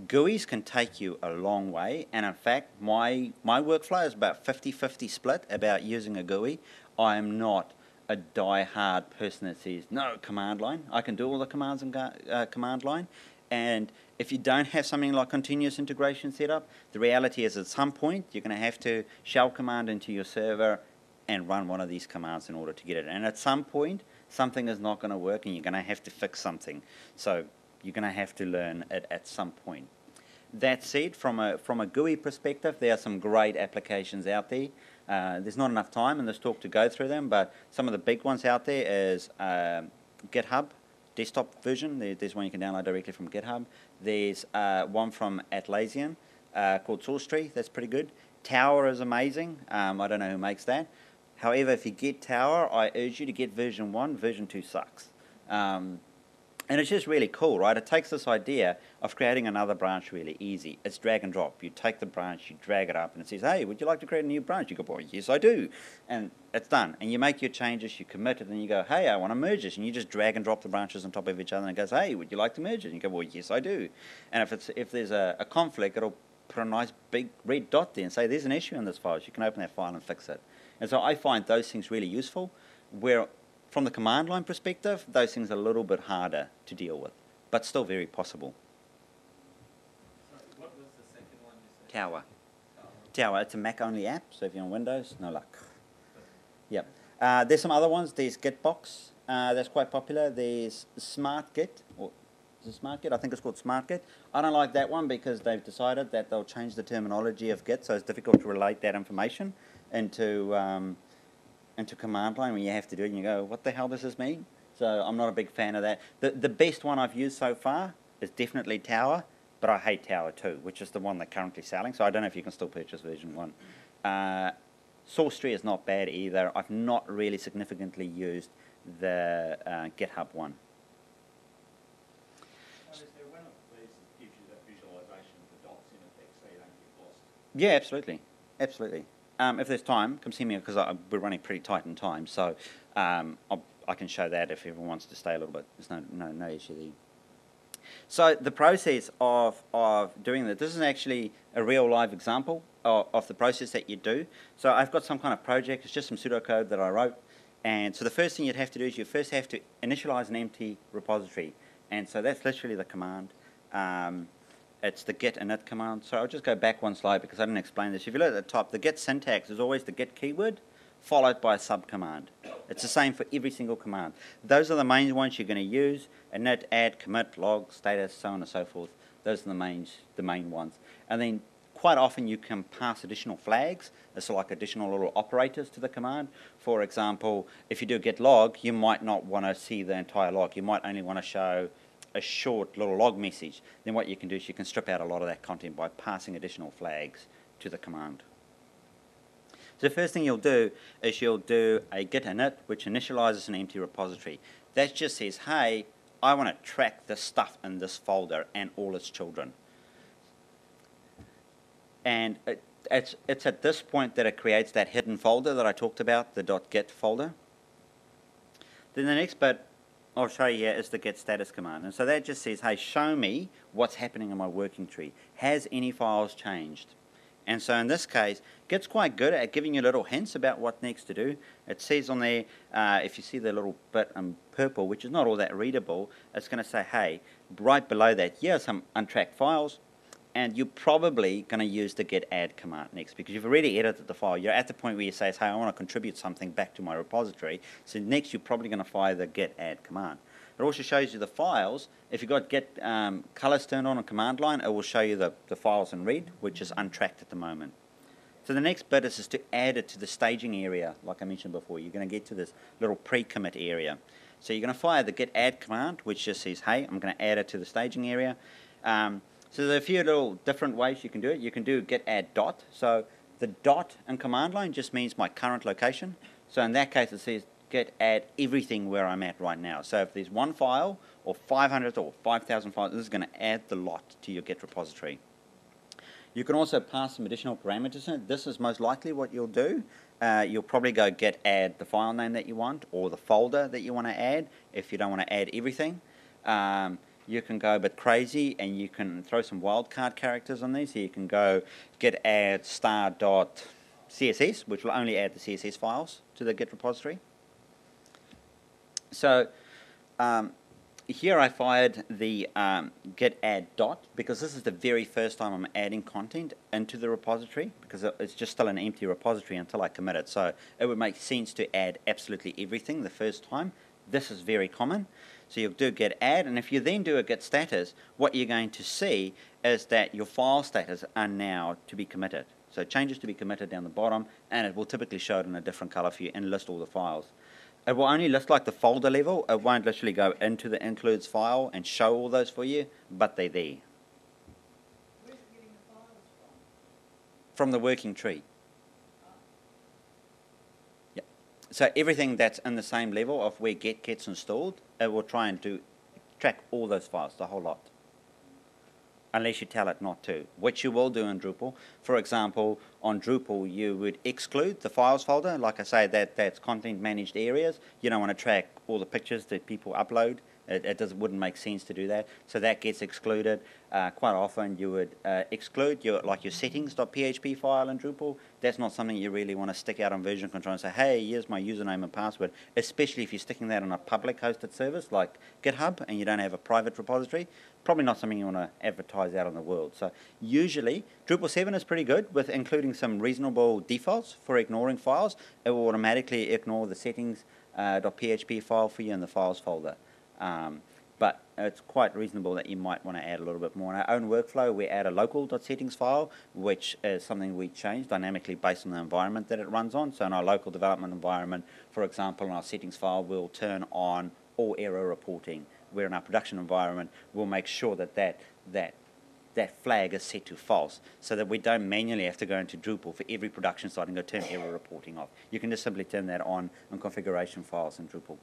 Speaker 1: GUIs can take you a long way, and in fact, my, my workflow is about 50-50 split about using a GUI. I am not a die-hard person that says, no, command line. I can do all the commands in uh, command line, and if you don't have something like continuous integration set up, the reality is at some point, you're going to have to shell command into your server and run one of these commands in order to get it. And at some point, something is not going to work, and you're going to have to fix something. So you're going to have to learn it at some point. That said, from a, from a GUI perspective, there are some great applications out there. Uh, there's not enough time in this talk to go through them, but some of the big ones out there is uh, GitHub, desktop version. There, there's one you can download directly from GitHub. There's uh, one from Atlassian uh, called SourceTree. That's pretty good. Tower is amazing. Um, I don't know who makes that. However, if you get Tower, I urge you to get version 1. Version 2 sucks. Um, and it's just really cool, right? It takes this idea of creating another branch really easy. It's drag and drop. You take the branch, you drag it up, and it says, hey, would you like to create a new branch? You go, well, yes, I do. And it's done. And you make your changes, you commit it, and you go, hey, I want to merge this. And you just drag and drop the branches on top of each other, and it goes, hey, would you like to merge it? And you go, well, yes, I do. And if, it's, if there's a, a conflict, it'll put a nice big red dot there and say, there's an issue in this file. So you can open that file and fix it. And so I find those things really useful, where from the command line perspective, those things are a little bit harder to deal with, but still very possible.
Speaker 4: What was the second one you said?
Speaker 1: Tower.
Speaker 4: Tower.
Speaker 1: Tower, it's a Mac only app, so if you're on Windows, no luck. Yep. Uh, there's some other ones. There's Gitbox, uh, that's quite popular. There's SmartGit, or is it SmartGit? I think it's called SmartGit. I don't like that one because they've decided that they'll change the terminology of Git, so it's difficult to relate that information into um, into command line when you have to do it and you go, what the hell does this mean? So I'm not a big fan of that. The, the best one I've used so far is definitely Tower, but I hate Tower 2, which is the one they're currently selling. So I don't know if you can still purchase version 1. Uh, SourceTree is not bad either. I've not really significantly used the uh, GitHub one.
Speaker 5: And is there one of these that gives you that visualization of the dots in effect so you don't get lost?
Speaker 1: Yeah, absolutely. Absolutely. Um, if there's time, come see me because we're running pretty tight in time. So um, I can show that if everyone wants to stay a little bit. There's no, no, no issue there. So the process of, of doing that, this is actually a real live example of, of the process that you do. So I've got some kind of project, it's just some pseudocode that I wrote. And so the first thing you'd have to do is you first have to initialize an empty repository. And so that's literally the command. Um, it's the git init command. So I'll just go back one slide because I didn't explain this. If you look at the top, the git syntax is always the git keyword followed by a subcommand. It's the same for every single command. Those are the main ones you're going to use, init, add, commit, log, status, so on and so forth. Those are the main, the main ones. And then quite often you can pass additional flags, it's like additional little operators to the command. For example, if you do git log, you might not want to see the entire log. You might only want to show a short little log message. Then what you can do is you can strip out a lot of that content by passing additional flags to the command. So the first thing you'll do is you'll do a git init, which initializes an empty repository. That just says, hey, I want to track this stuff in this folder and all its children. And it, it's, it's at this point that it creates that hidden folder that I talked about, the .git folder. Then the next bit I'll show you here is the git status command. And so that just says, hey, show me what's happening in my working tree. Has any files changed? And so in this case, Git's quite good at giving you little hints about what next to do. It says on there, uh, if you see the little bit in purple, which is not all that readable, it's going to say, hey, right below that, here are some untracked files, and you're probably going to use the git add command next because you've already edited the file. You're at the point where you say, hey, I want to contribute something back to my repository. So next you're probably going to fire the git add command. It also shows you the files. If you've got git um, colors turned on on command line, it will show you the, the files in red, which is untracked at the moment. So the next bit is, is to add it to the staging area, like I mentioned before. You're going to get to this little pre-commit area. So you're going to fire the git add command, which just says, hey, I'm going to add it to the staging area. Um, so there are a few little different ways you can do it. You can do git add dot. So the dot in command line just means my current location. So in that case, it says git add everything where I'm at right now. So if there's one file or 500 or 5,000 files, this is going to add the lot to your Git repository. You can also pass some additional parameters in. This is most likely what you'll do. Uh, you'll probably go git add the file name that you want or the folder that you want to add if you don't want to add everything. Um, you can go a bit crazy and you can throw some wildcard characters on these. So you can go git add star dot CSS, which will only add the CSS files to the Git repository. So um, here I fired the um, git add dot because this is the very first time I'm adding content into the repository because it's just still an empty repository until I commit it. So it would make sense to add absolutely everything the first time. This is very common. So you'll do git add and if you then do a git status, what you're going to see is that your file status are now to be committed. So changes to be committed down the bottom and it will typically show it in a different color for you and list all the files. It will only list like the folder level. It won't literally go into the includes file and show all those for you, but they're there.
Speaker 2: Where's it getting the files from?
Speaker 1: From the working tree. Yeah. So everything that's in the same level of where Git gets installed, it will try and do track all those files, the whole lot unless you tell it not to, which you will do in Drupal. For example, on Drupal, you would exclude the files folder. Like I say, that, that's content managed areas. You don't want to track all the pictures that people upload. It, it does, wouldn't make sense to do that. So that gets excluded. Uh, quite often you would uh, exclude your like your settings.php file in Drupal. That's not something you really want to stick out on version control and say, hey, here's my username and password, especially if you're sticking that on a public hosted service like GitHub and you don't have a private repository. Probably not something you want to advertise out on the world. So usually Drupal 7 is pretty good with including some reasonable defaults for ignoring files. It will automatically ignore the settings.php uh, file for you in the files folder. Um, but it's quite reasonable that you might want to add a little bit more. In our own workflow, we add a local.settings file, which is something we change dynamically based on the environment that it runs on. So in our local development environment, for example, in our settings file, we'll turn on all error reporting. Where in our production environment, we'll make sure that that, that that flag is set to false so that we don't manually have to go into Drupal for every production site and go turn error reporting off. You can just simply turn that on in configuration files in Drupal.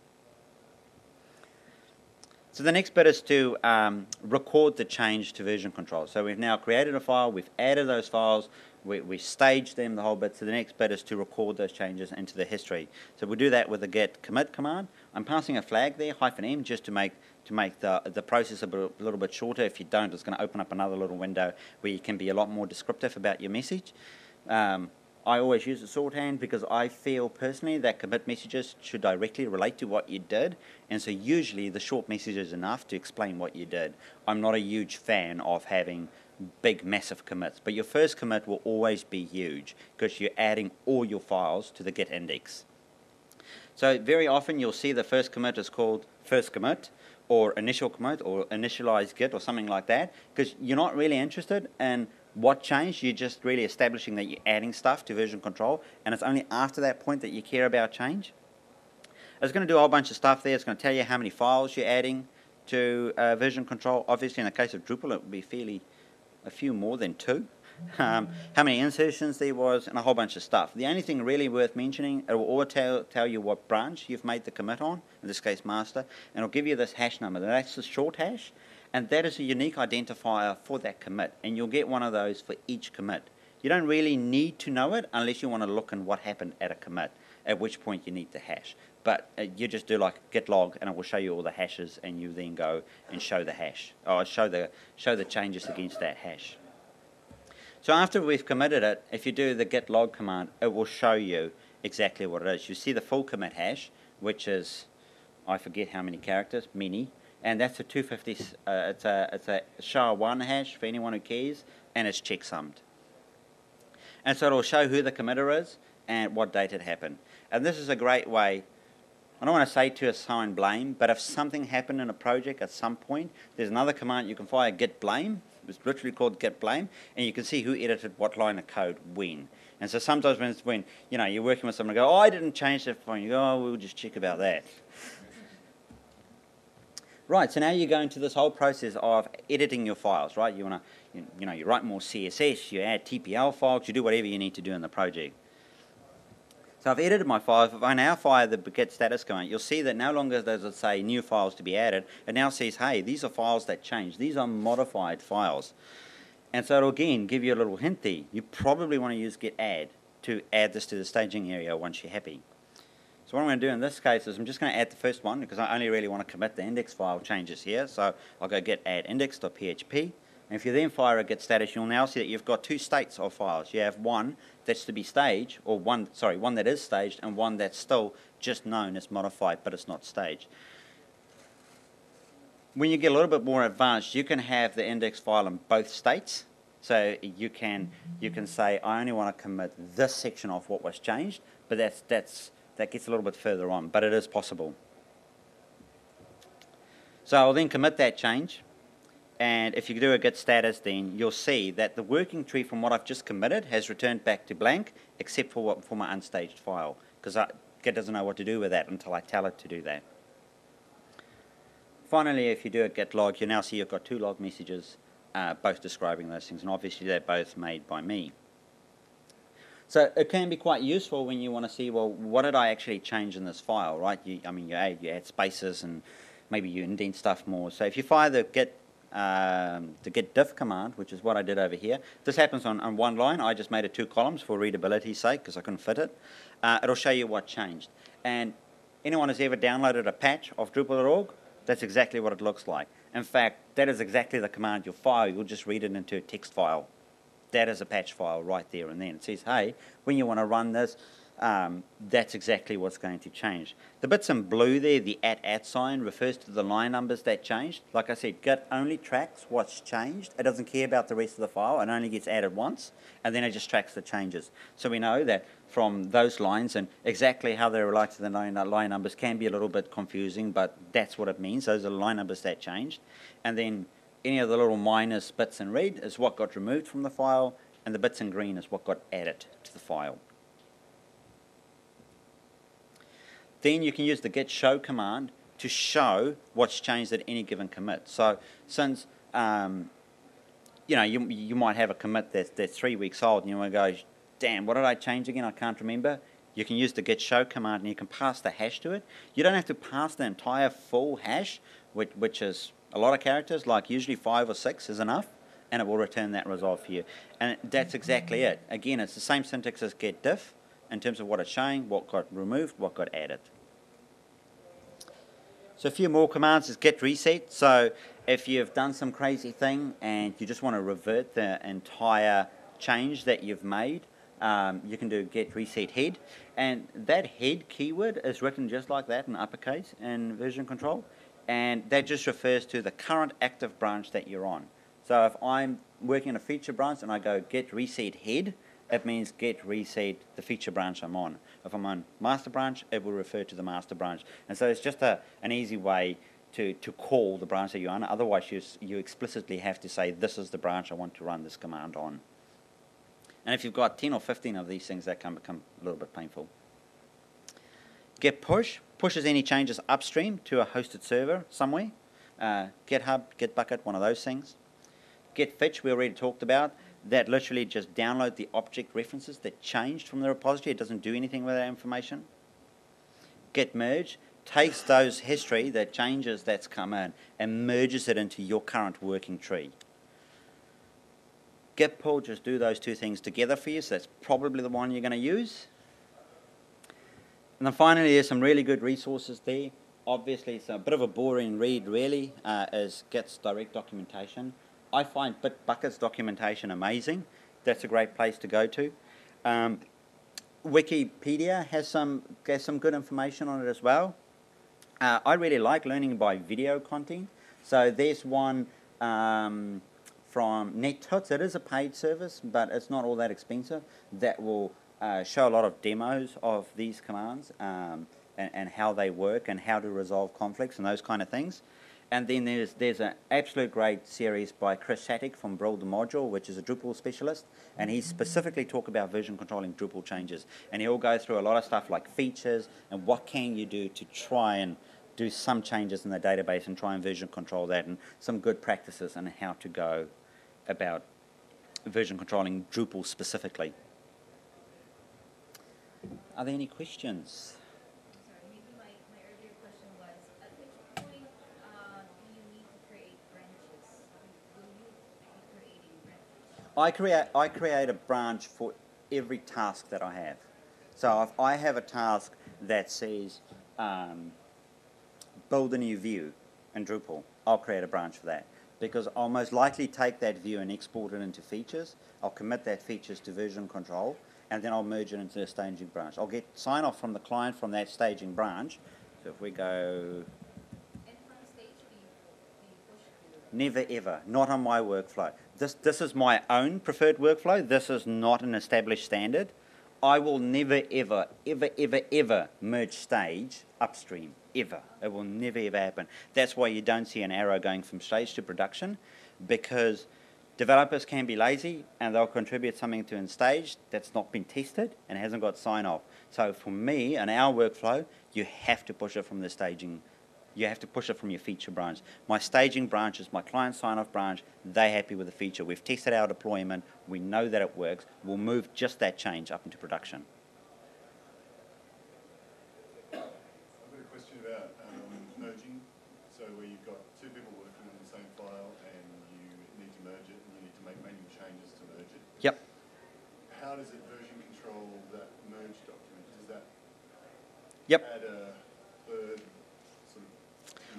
Speaker 1: So the next bit is to um, record the change to version control. So we've now created a file, we've added those files, we, we stage them the whole bit. So the next bit is to record those changes into the history. So we do that with the git commit command. I'm passing a flag there, hyphen M, just to make to make the the process a, bit, a little bit shorter. If you don't, it's going to open up another little window where you can be a lot more descriptive about your message. Um, I always use a shorthand because I feel personally that commit messages should directly relate to what you did, and so usually the short message is enough to explain what you did. I'm not a huge fan of having big, massive commits, but your first commit will always be huge because you're adding all your files to the Git index. So very often you'll see the first commit is called first commit or initial commit or initialize Git or something like that because you're not really interested in what changed. You're just really establishing that you're adding stuff to version control and it's only after that point that you care about change. It's going to do a whole bunch of stuff there. It's going to tell you how many files you're adding to uh, version control. Obviously, in the case of Drupal, it would be fairly a few more than two. <laughs> Um, how many insertions there was, and a whole bunch of stuff. The only thing really worth mentioning, it will always tell, tell you what branch you've made the commit on, in this case master, and it'll give you this hash number. That's the short hash, and that is a unique identifier for that commit, and you'll get one of those for each commit. You don't really need to know it unless you want to look in what happened at a commit, at which point you need the hash. But uh, you just do like git log, and it will show you all the hashes, and you then go and show the hash, or show the show the changes against that hash. So after we've committed it, if you do the git log command, it will show you exactly what it is. You see the full commit hash, which is I forget how many characters, many, and that's a 250. Uh, it's a it's a SHA-1 hash for anyone who cares, and it's checksummed. And so it'll show who the committer is and what date it happened. And this is a great way I don't want to say to assign blame, but if something happened in a project at some point, there's another command you can fire git blame. It's literally called git blame, and you can see who edited what line of code when. And so sometimes when when you know you're working with someone, go, oh, I didn't change that for you. Go, oh, we'll just check about that. Right. So now you're going to this whole process of editing your files. Right. You want to, you, you know, you write more CSS, you add TPL files, you do whatever you need to do in the project. So I've edited my files. If I now fire the git status command, you'll see that no longer does it say new files to be added. It now says, hey, these are files that change. These are modified files. And so it'll again give you a little hint there. You probably want to use git add to add this to the staging area once you're happy. So what I'm going to do in this case is I'm just going to add the first one because I only really want to commit the index file changes here. So I'll go git add index.php. And if you then fire a git status, you'll now see that you've got two states of files. You have one that's to be staged, or one, sorry, one that is staged, and one that's still just known as modified, but it's not staged. When you get a little bit more advanced, you can have the index file in both states. So you can you can say I only want to commit this section of what was changed, but that's that's that gets a little bit further on, but it is possible. So I'll then commit that change and if you do a git status then you'll see that the working tree from what I've just committed has returned back to blank except for what for my unstaged file because Git doesn't know what to do with that until I tell it to do that. Finally if you do a git log you now see you've got two log messages uh, both describing those things and obviously they're both made by me. So it can be quite useful when you want to see well what did I actually change in this file right you, I mean you add, you add spaces and maybe you indent stuff more so if you fire the git um, the git diff command, which is what I did over here. This happens on, on one line. I just made it two columns for readability's sake because I couldn't fit it. Uh, it'll show you what changed. And anyone who's ever downloaded a patch of Drupal.org, that's exactly what it looks like. In fact, that is exactly the command you'll fire. You'll just read it into a text file. That is a patch file right there and then. It says, hey, when you want to run this, um, that's exactly what's going to change. The bits in blue there, the at at sign, refers to the line numbers that changed. Like I said, Git only tracks what's changed. It doesn't care about the rest of the file. It only gets added once, and then it just tracks the changes. So we know that from those lines and exactly how they relate to the line, line numbers can be a little bit confusing, but that's what it means. Those are the line numbers that changed. And then any of the little minus bits in red is what got removed from the file, and the bits in green is what got added to the file. Then you can use the git show command to show what's changed at any given commit. So since um, you know you, you might have a commit that's, that's three weeks old and you want to go, damn, what did I change again? I can't remember. You can use the git show command and you can pass the hash to it. You don't have to pass the entire full hash, which, which is a lot of characters, like usually five or six is enough. and it will return that result for you. And that's exactly it. Again, it's the same syntax as git diff in terms of what it's showing, what got removed, what got added. So a few more commands is git reset. So if you've done some crazy thing and you just want to revert the entire change that you've made, um, you can do git reset head. And that head keyword is written just like that in uppercase in version control. And that just refers to the current active branch that you're on. So if I'm working in a feature branch and I go git reset head, it means git reset the feature branch I'm on. If I'm on master branch, it will refer to the master branch. And so it's just a, an easy way to, to call the branch that you're on. Otherwise, you, you explicitly have to say, this is the branch I want to run this command on. And if you've got 10 or 15 of these things, that can become a little bit painful. Git push pushes any changes upstream to a hosted server somewhere. Uh, GitHub, Gitbucket, one of those things. Git fetch we already talked about. That literally just download the object references that changed from the repository. It doesn't do anything with that information. Git merge takes those history, that changes that's come in, and merges it into your current working tree. Git pull just do those two things together for you. So that's probably the one you're going to use. And then finally, there's some really good resources there. Obviously, it's a bit of a boring read, really, uh, is Git's direct documentation. I find Bitbucket's documentation amazing. That's a great place to go to. Um, Wikipedia has some has some good information on it as well. Uh, I really like learning by video content. So there's one um, from NetTuts. It is a paid service, but it's not all that expensive. That will uh, show a lot of demos of these commands um, and, and how they work and how to resolve conflicts and those kind of things. And then there's there's an absolute great series by Chris Shattuck from Build the Module, which is a Drupal specialist, and he specifically talk about version controlling Drupal changes. And he'll go through a lot of stuff like features and what can you do to try and do some changes in the database and try and version control that, and some good practices and how to go about version controlling Drupal specifically. Are there any questions?
Speaker 3: Sorry, maybe my, my earlier question was, at which point, uh, do you need to create branches? Will you be creating branches?
Speaker 1: I create I create a branch for every task that I have. So if I have a task that says um, build a new view in Drupal, I'll create a branch for that because I'll most likely take that view and export it into features. I'll commit that features to version control, and then I'll merge it into the staging branch. I'll get sign off from the client from that staging branch. So if we go? Never ever. Not on my workflow. This, this is my own preferred workflow. This is not an established standard. I will never ever, ever, ever, ever merge stage upstream. Ever. It will never ever happen. That's why you don't see an arrow going from stage to production because developers can be lazy and they'll contribute something to in stage that's not been tested and hasn't got sign off. So for me, in our workflow, you have to push it from the staging you have to push it from your feature branch. My staging branch is my client sign off branch. They're happy with the feature. We've tested our deployment. We know that it works. We'll move just that change up into production.
Speaker 5: I've got a question about um, merging. So where you've got two people working on the same file and you need to merge it and you need to make manual changes to merge it.
Speaker 1: Yep.
Speaker 5: How does it version control that merge document? Does that
Speaker 1: Yep.
Speaker 5: add a sort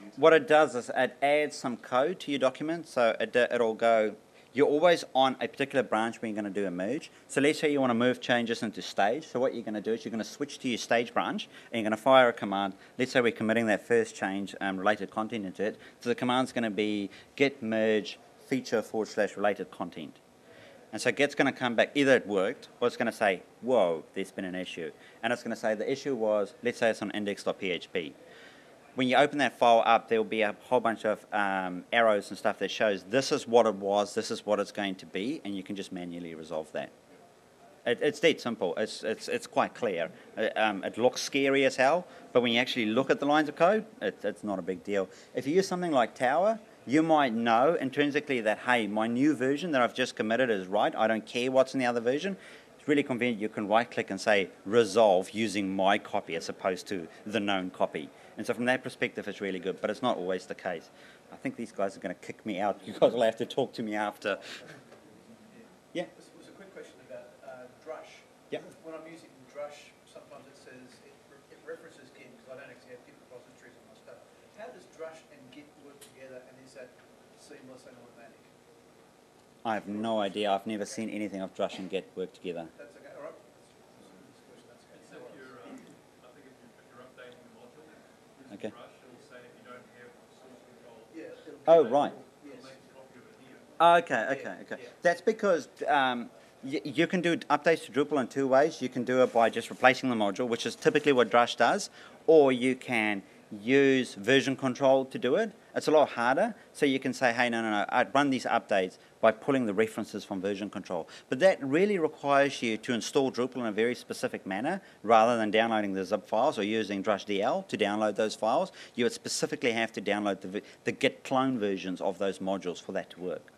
Speaker 5: of
Speaker 1: What it does is it adds some code to your document. So it, it'll go, you're always on a particular branch when you're going to do a merge. So let's say you want to move changes into stage. So what you're going to do is you're going to switch to your stage branch and you're going to fire a command. Let's say we're committing that first change um, related content into it. So the command's going to be git merge feature forward slash related content. And so Git's going to come back, either it worked, or it's going to say, whoa, there's been an issue. And it's going to say the issue was, let's say it's on index.php. When you open that file up, there will be a whole bunch of um, arrows and stuff that shows this is what it was, this is what it's going to be, and you can just manually resolve that. It, it's dead simple. It's, it's, it's quite clear. Uh, um, it looks scary as hell, but when you actually look at the lines of code, it, it's not a big deal. If you use something like Tower, you might know intrinsically that, hey, my new version that I've just committed is right. I don't care what's in the other version. It's really convenient. You can right click and say resolve using my copy as opposed to the known copy. And so from that perspective, it's really good, but it's not always the case. I think these guys are going to kick me out. You guys will have to talk to me after. Yeah.
Speaker 6: This was a quick question about uh, Drush.
Speaker 1: Yep.
Speaker 6: When I'm using Drush, sometimes it says, it re- it references Git, because I don't actually have Git repositories on my stuff. How does Drush and Git work together, and is that seamless and automatic?
Speaker 1: I have no idea. I've never seen anything of Drush and Git work together.
Speaker 6: That's okay, all right? That's- that's
Speaker 7: It's
Speaker 6: okay.
Speaker 7: if you're, I think if, you, if you're updating the module, using
Speaker 1: Okay.
Speaker 7: Drush, it'll say if you don't have source control,
Speaker 6: Yeah. it'll
Speaker 1: Oh, right.
Speaker 6: Yes.
Speaker 7: it'll make a copy of it here.
Speaker 1: Okay, okay, okay. That's because um, y- you can do updates to Drupal in two ways. You can do it by just replacing the module, which is typically what Drush does, or you can use version control to do it. It's a lot harder. So you can say, hey, no, no, no, I'd run these updates by pulling the references from version control. But that really requires you to install Drupal in a very specific manner rather than downloading the zip files or using Drush DL to download those files. You would specifically have to download the, the git clone versions of those modules for that to work.